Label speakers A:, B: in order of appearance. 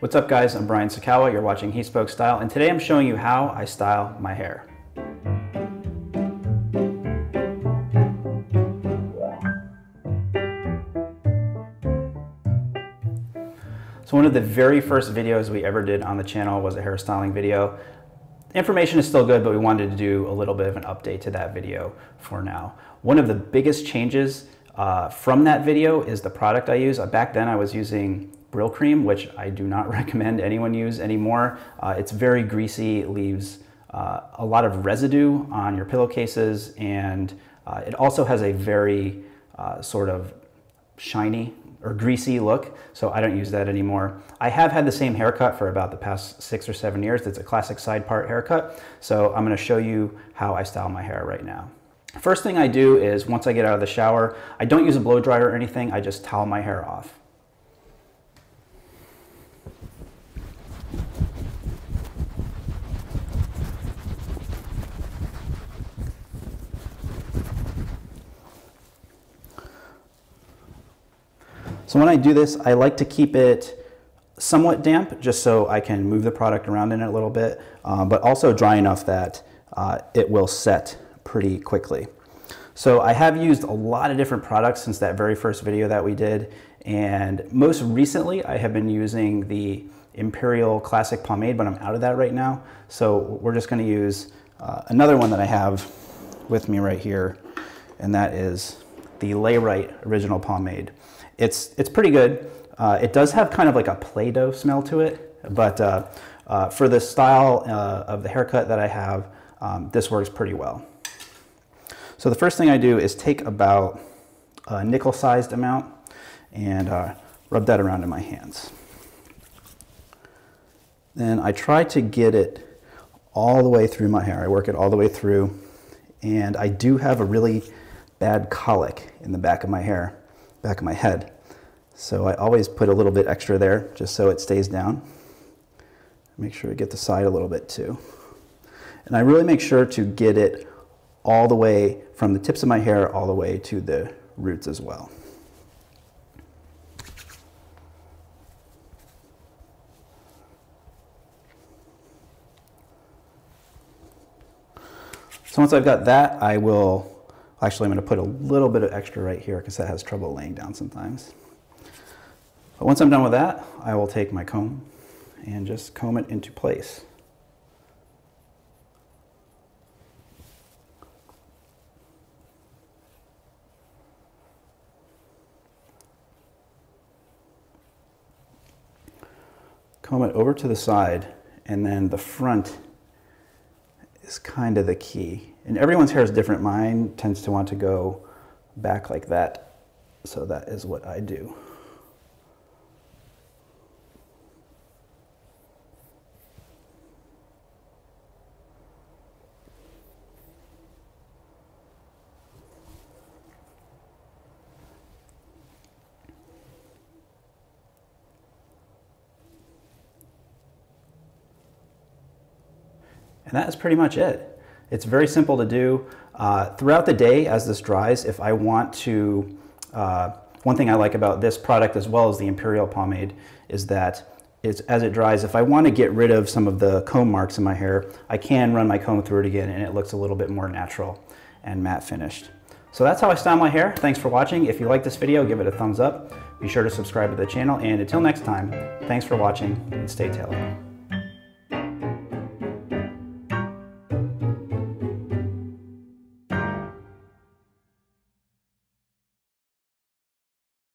A: What's up guys, I'm Brian Sacawa, you're watching He Spoke Style, and today I'm showing you how I style my hair. So one of the very first videos we ever did on the channel was a hairstyling video. Information is still good, but we wanted to do a little bit of an update to that video for now. One of the biggest changes uh, from that video is the product I use. Uh, back then I was using Brylcreem, which I do not recommend anyone use anymore. Uh, it's very greasy, leaves uh, a lot of residue on your pillowcases, and uh, it also has a very uh, sort of shiny or greasy look, so I don't use that anymore. I have had the same haircut for about the past six or seven years. It's a classic side part haircut, so I'm gonna show you how I style my hair right now. First thing I do is once I get out of the shower, I don't use a blow dryer or anything, I just towel my hair off. So when I do this, I like to keep it somewhat damp just so I can move the product around in it a little bit, uh, but also dry enough that uh, it will set pretty quickly. So I have used a lot of different products since that very first video that we did. And most recently, I have been using the Imperial Classic Pomade, but I'm out of that right now. So we're just gonna use uh, another one that I have with me right here, and that is the Layrite Original Pomade. It's, it's pretty good. Uh, it does have kind of like a Play-Doh smell to it, but uh, uh, for the style uh, of the haircut that I have, um, this works pretty well. So the first thing I do is take about a nickel-sized amount and uh, rub that around in my hands. Then I try to get it all the way through my hair. I work it all the way through, and I do have a really bad cowlick in the back of my hair, back of my head. So I always put a little bit extra there just so it stays down. Make sure to get the side a little bit too. And I really make sure to get it all the way from the tips of my hair all the way to the roots as well. So once I've got that, I will, actually I'm gonna put a little bit of extra right here because that has trouble laying down sometimes. But once I'm done with that, I will take my comb and just comb it into place. Comb it over to the side and then the front is kind of the key. And everyone's hair is different. Mine tends to want to go back like that. So that is what I do. And that is pretty much it. It's very simple to do. Uh, throughout the day as this dries, if I want to, uh, one thing I like about this product as well as the Imperial Pomade is that it's, as it dries, if I want to get rid of some of the comb marks in my hair, I can run my comb through it again and it looks a little bit more natural and matte finished. So that's how I style my hair. Thanks for watching. If you like this video, give it a thumbs up. Be sure to subscribe to the channel and until next time, thanks for watching and stay tailored.